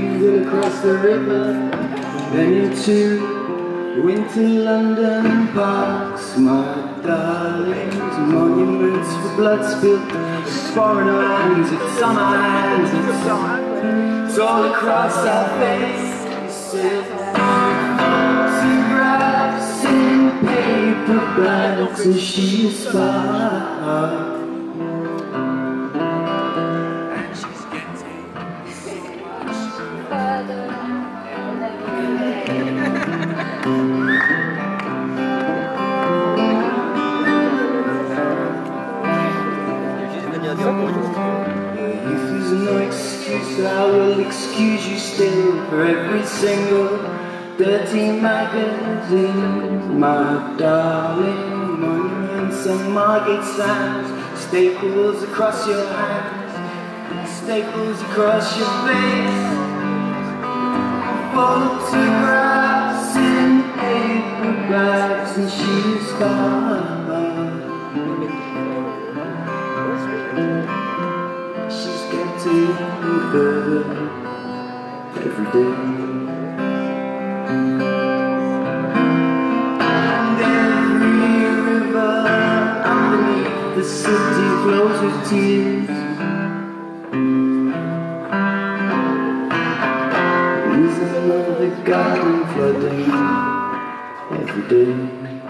across the river, then into winter London parks, my darlings, monuments for blood spilled, foreign lands, it's our hands, it's, all across our face. Photographs in paper bags, and she's far. If there's no excuse, I will excuse you still for every single dirty magazine. My darling, monuments and Margate sands, staples across your hands, staples across your face. Photographs in paper bags, and she's gone. Further every day. And every river underneath the city flows with tears. There's another garden flooding every day.